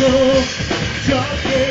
circles, talking.